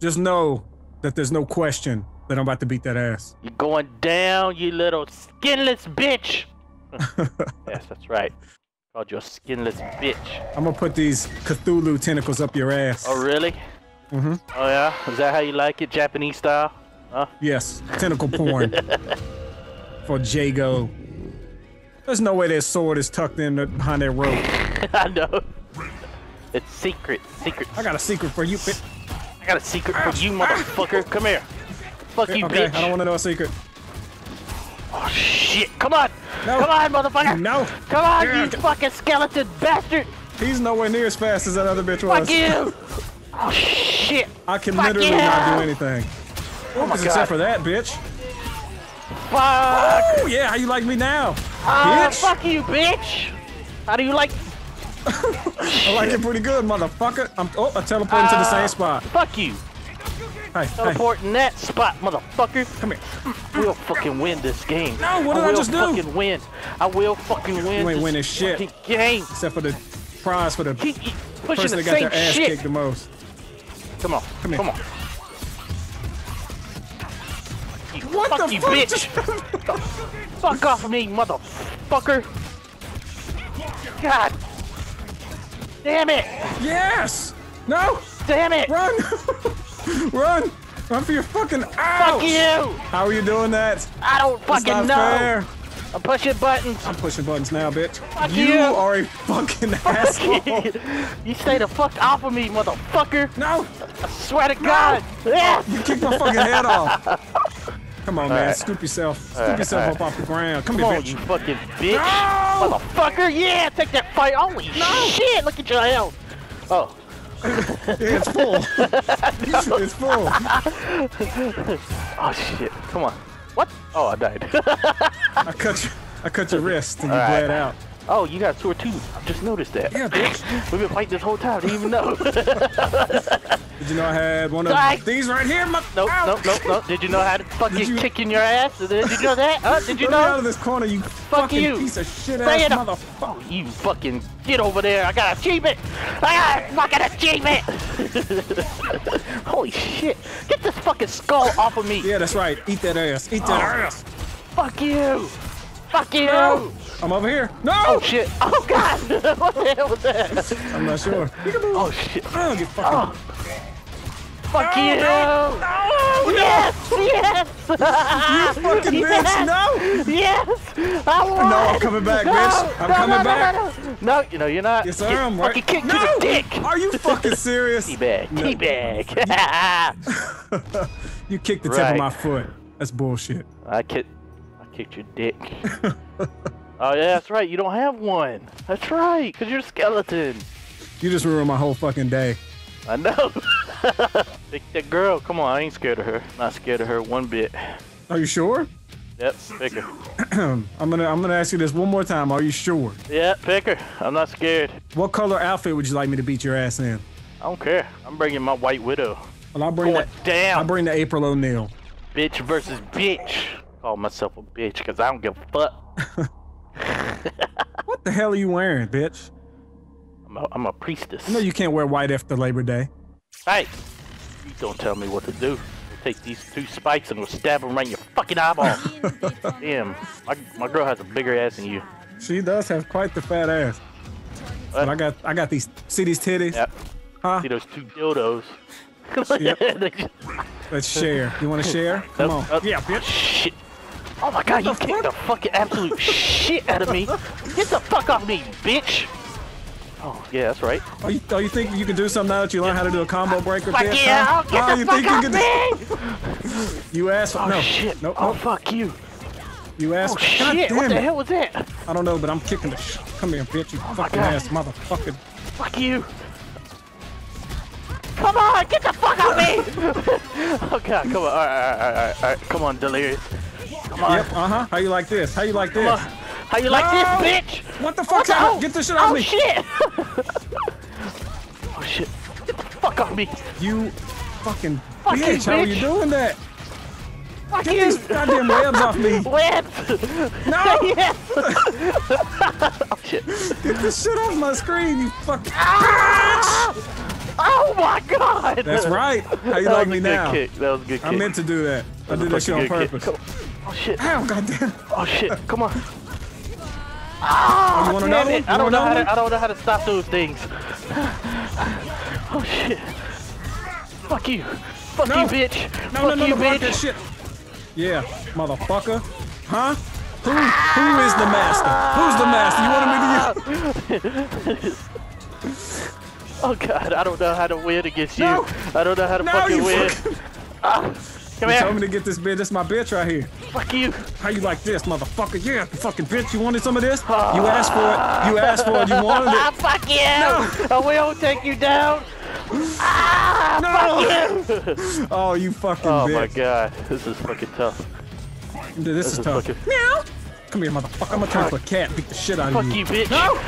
just know that there's no question that I'm about to beat that ass. You're going down, you little skinless bitch. yes, that's right. Called you a skinless bitch. I'm gonna put these Cthulhu tentacles up your ass. Oh, really? Mm-hmm. Oh, yeah? Is that how you like it, Japanese style? Huh? Yes, tentacle porn for Jago. There's no way that sword is tucked in behind that rope. I know. It's secret. Secret. I got a secret for you, got a secret for you, motherfucker. Come here. Fuck you, okay, bitch. I don't want to know a secret. Oh, shit. Come on. No. Come on, motherfucker. No. Come on, Yeah, you fucking skeleton bastard. He's nowhere near as fast as that other bitch was. Fuck you. Oh, shit. I can Fuck literally you. not do anything. Oh, my Except God. for that, bitch. Fuck. Oh, yeah, how you like me now? Ah, bitch. fuck you, bitch. How do you like... I like it pretty good, motherfucker. I'm, oh, I teleported to the Ah, same spot. Fuck you. Hey, hey, in that spot, motherfucker. come here. We'll fucking win this game. No, what did I will just do? I will fucking win. I will fucking win. You ain't this winning shit. Game. Except for the prize for the keep pushing person the that got their ass shit. kicked the most. Come on. Come here. Come on. You What fuck the you, fuck bitch. fuck off of me, motherfucker. God. Damn it. Yes! No! Damn it. Run! Run! Run for your fucking ass! Fuck you. How are you doing that? I don't That's fucking not know. fair. I'm pushing buttons. I'm pushing buttons now, bitch. Fuck you, you. are a fucking asshole. you stay the fuck off of me, motherfucker. no! I swear to God. Yeah. You kicked my fucking head off. Come on, man. right. Scoop yourself. Scoop right, yourself all up off the ground. Come, Come here, on, bitch. you fucking bitch. No! Motherfucker, yeah, take that fight. Holy shit, look at your health. Oh, it's full. it's full. oh shit, come on. What? Oh, I died. I cut you. I cut your wrist and you All right. bled out. Oh, you got a sword too. I just noticed that. Yeah, bitch. We've been fighting this whole time, didn't even know. Did you know I had one of these right here? My, nope, Ow. nope, nope, nope. Did you know how to fucking you- kick in your ass? Did you know that? Huh? Did you Let me out of this corner, you fucking you. piece of shit Say ass motherfucker. Oh, you fucking get over there. I got an achievement. I got a fucking achievement. Holy shit. Get this fucking skull off of me. Yeah, that's right. Eat that ass. Eat that Oh. ass. Fuck you. Fuck you. No. I'm over here. No. Oh shit! Oh god! what the hell was that? I'm not sure. Oh shit! Oh, get fucking. Oh! Fuck No, you! no, no, Yes! Yes! You fucking yes! bitch, no! Yes! I won! No, I'm coming back, no, bitch. I'm no, coming no, back. No, no, no. no, you know you're not. Yes, I am, right? Fucking kick no! to the dick. Are you fucking serious? Teabag. No. Teabag. you kicked the tip Right. of my foot. That's bullshit. I kicked. I kicked your dick. Oh yeah, that's right. You don't have one. That's right, cause you're a skeleton. You just ruined my whole fucking day. I know. Pick that girl. Come on, I ain't scared of her. Not scared of her one bit. Are you sure? Yep, pick her. I'm gonna I'm gonna ask you this one more time. Are you sure? Yeah, pick her. I'm not scared. What color outfit would you like me to beat your ass in? I don't care. I'm bringing my White Widow. Well, I'll bring Going that. I'll bring the April O'Neil. Bitch versus bitch. Call myself a bitch because I don't give a fuck. What the hell are you wearing, bitch? I'm a, I'm a priestess. I know you can't wear white after Labor Day. Hey, you don't tell me what to do. We'll take these two spikes and we'll stab them right in your fucking eyeball. Damn, my, my girl has a bigger ass than you. She does have quite the fat ass. What? But I got I got these see these titties? Yep. Huh? See those two dildos? Yep. They Let's share. You wanna share? Come Nope, on. nope. Yeah, bitch. Shit. Oh my god, you the kicked the fucking absolute shit out of me. Get the fuck off me, bitch. Oh, yeah, that's right. Oh, you, oh, you think you can do something now that you learn how to do a combo breaker, Fuck bitch? yeah, huh? get oh, the you fuck think you off can me! do You for Oh no. shit. Nope, oh nope. fuck you. You asked Oh God shit, what the it. hell was that? I don't know, but I'm kicking the sh- Come here, bitch, you fucking ass motherfucker. Fuck you. Come on, get the fuck off me! oh god, come on, alright, alright, alright, alright, come on, Delirious. Come on, Yep, uh-huh. How you like this? How you like this? How you like this, bitch? What the fuck? the? Get this shit off oh, me. shit! oh shit, get the fuck off me! You fucking Fuck you, bitch. How are you doing that? Fuck Get you! these goddamn webs off me. Webs! No! yes! oh shit. Get this shit off my screen, you fucking Ah! Oh my god! That's right. How you That like me now? kick. That was a good kick. I meant to do that. I did that shit on fucking purpose. Oh shit! Ow, goddamn. Oh shit! Come on! Ah, you want another one? I don't know how to. I don't know how to stop those things. Oh shit! Fuck you! Fuck No. you, bitch! No, Fuck no, no, you, no, bitch! that shit. Yeah, motherfucker. Huh? Who, who is the master? Who's the master? You wanted me to use? Oh god, I don't know how to win against you. No. I don't know how to No, fucking win. fucking. Ah, come You here. told me to get this bitch. This my bitch right here. Fuck you. How you like this, motherfucker? Yeah, you fucking bitch. You wanted some of this? You asked for it. You asked for it. You wanted Ah, it. fuck you! I will take you down. Ah, No. fuck you! Oh, you fucking Oh my god, this is fucking tough. Dude, This, is is tough. fucking- Meow. Come here, motherfucker. I'm gonna turn into a cat. Beat the shit out of you. Fuck you. you, bitch. No.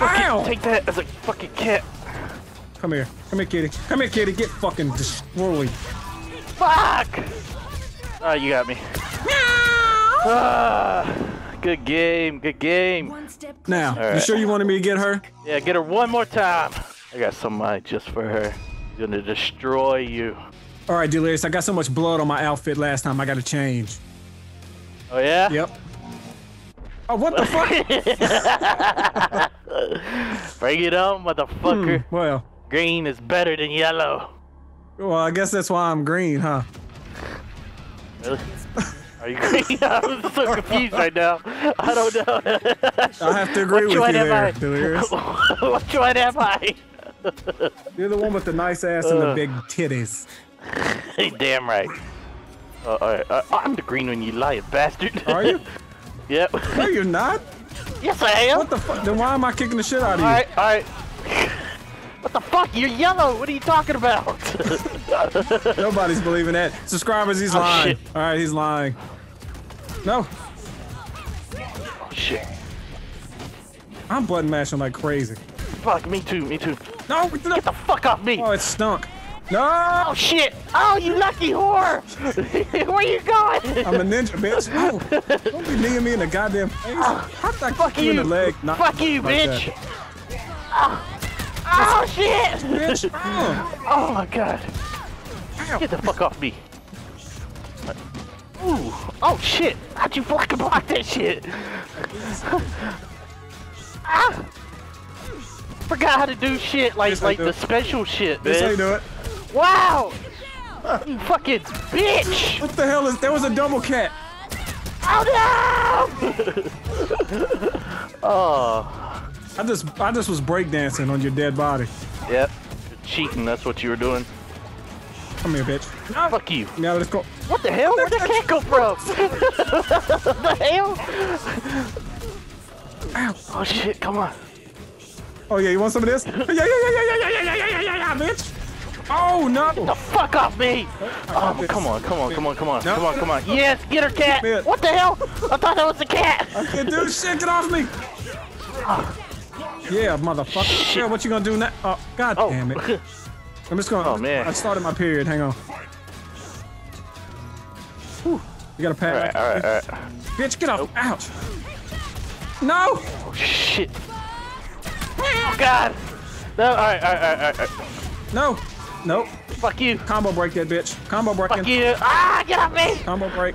Ow. Take that as a fucking cat. Come here. Come here, kitty. Come here, kitty. Get fucking destroyed. Fuck! Ah, you got me. Ah, good game, good game. Now, closer. you sure you wanted me to get her? Yeah, get her one more time. I got somebody just for her. Gonna destroy you. All right, Delirious. I got so much blood on my outfit last time. I got to change. Oh yeah? Yep. Oh, what the fuck? Bring it on, motherfucker. well, Green is better than yellow. Well, I guess that's why I'm green, huh? Really? Are you green? I'm so confused right now. I don't know. I have to agree with you there? Delirious. Which one am I? You're the one with the nice ass and the Uh. big titties. Hey, Damn right. Uh, uh, I'm the green one, you lying bastard. Are you? yep. No, you're not. yes, I am. What the fuck? Then why am I kicking the shit out of you? Alright, alright. What the fuck? You're yellow. What are you talking about? Nobody's believing that. Subscribers, he's Oh, lying. shit. All right, he's lying. No, oh, shit. I'm button mashing like crazy. Fuck, me too, me too. No, no. Get the fuck off me. Oh, it stunk. No, Oh shit! Oh, you lucky whore! Where you going? I'm a ninja, bitch. No, oh, don't be kneeing me in the goddamn face. Ah, How did I Fuck kick you in the leg? Not Fuck you, like bitch! that. Oh shit! Oh, Oh my god! Get the fuck off me! Ooh! Oh shit! How'd you fucking block that shit? ah! Forgot how to do shit like Yes, like the special shit, This how you man. do it. Wow! You fucking bitch! What the hell is? There was a double cat. Oh no! oh. I just, I just was breakdancing on your dead body. Yep. You're cheating, that's what you were doing. Come here, bitch. Fuck you. Now let's go. What the hell? Where'd that cat come from? the hell? Ow. Oh shit, come on. Oh yeah, you want some of this? Yeah, yeah, yeah, yeah, yeah, yeah, yeah, yeah, yeah, yeah, yeah, bitch. Oh no. Get the fuck off me! Oh, oh this. come on, come on, come on, come on, No. come on, come on. Yes, get her cat! What the hell? I thought that was a cat! I can't do shit. Get off me. Ah. Yeah, motherfucker. Shit. Yeah, what you gonna do now? Oh, god Oh, damn it. I'm just gonna. Oh, man. I started my period. Hang on. Whew. You got a pad. alright, alright, alright. Bitch, get off. Nope. Ouch. No. Oh shit. Oh god! No, alright, alright, alright, alright. No. Nope. Fuck you! Combo break that bitch. Combo breaking. Fuck you! Ah, get off me! Combo break.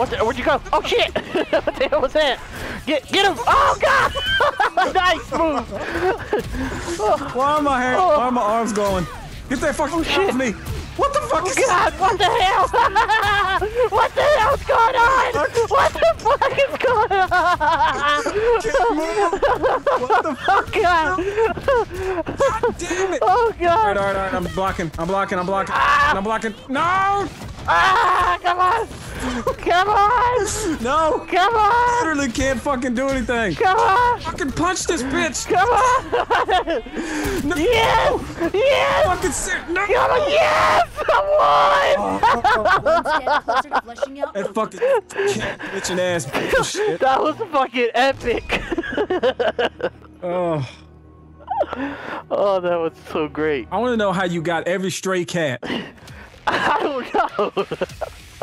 What the, where'd you go? Oh shit! what the hell was that? Get get him! Oh god! nice move! Why am my hair? Oh. Why are my arms going? Get that fucking oh, shit off me. What the fuck is oh, God, what the hell? what the hell's going on? What the fuck is going on? What the fuck? Oh god! Damn it. Oh god! all right, all right. I'm blocking. I'm blocking. I'm blocking. Ah. I'm blocking. No. Ah, come on! Come on! No. Come on! I literally can't fucking do anything. Come on! Fucking punch this bitch. Come on! No. Yes! Yes! Fucking sit. No. Come on! Yes! I won! One step closer to flushing out. That fucking cat bitching ass bullshit. That was fucking epic! Oh, oh, that was so great. I want to know how you got every stray cat. I don't know.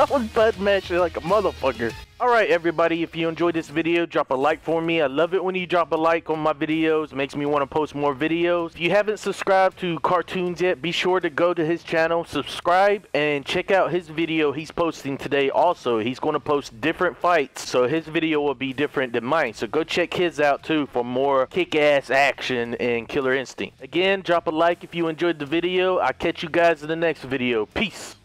I was butt matching like a motherfucker. Alright everybody, if you enjoyed this video, drop a like for me. I love it when you drop a like on my videos. It makes me want to post more videos. If you haven't subscribed to Cartoonz yet, be sure to go to his channel, subscribe, and check out his video he's posting today also. He's going to post different fights, so his video will be different than mine. So go check his out too for more kick-ass action and Killer Instinct. Again, drop a like if you enjoyed the video. I'll catch you guys in the next video. Peace!